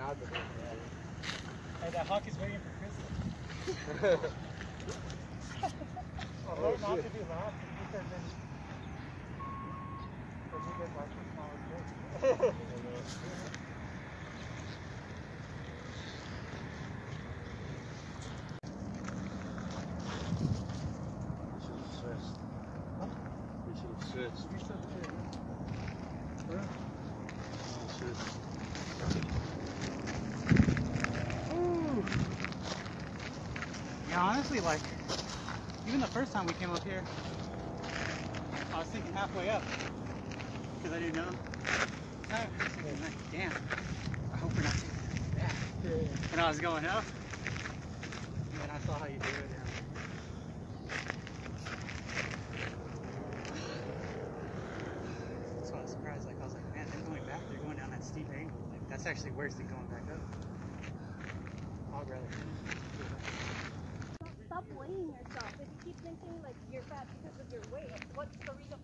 Hey, that hawk is waiting for Chris. I learned not to because then because he gets like the smaller fish. You should do Yeah, honestly, like, even the first time we came up here, I was thinking halfway up, because I didn't know. I thinking, like, damn, I hope we're not taking back. And I was going up, and then I saw how you do it. That's why I was surprised. Like, I was like, man, they're going back, they're going down that steep angle. Like, that's actually worse than going back up. what's the reason